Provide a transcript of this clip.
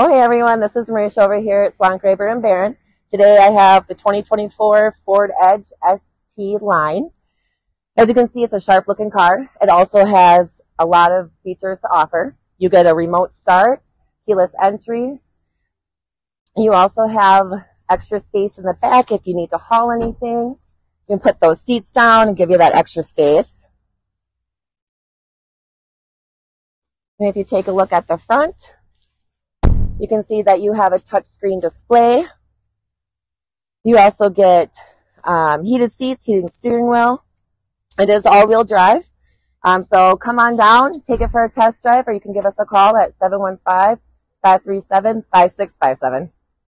Oh, hey everyone, this is Mariesha over here at Swant Graber and Barron. Today I have the 2024 Ford Edge ST line. As you can see, it's a sharp looking car. It also has a lot of features to offer. You get a remote start, keyless entry. You also have extra space in the back if you need to haul anything. You can put those seats down and give you that extra space. And if you take a look at the front, you can see that you have a touchscreen display. You also get um, heated seats, heated steering wheel. It is all-wheel drive. Um, so come on down, take it for a test drive, or you can give us a call at 715-537-5657.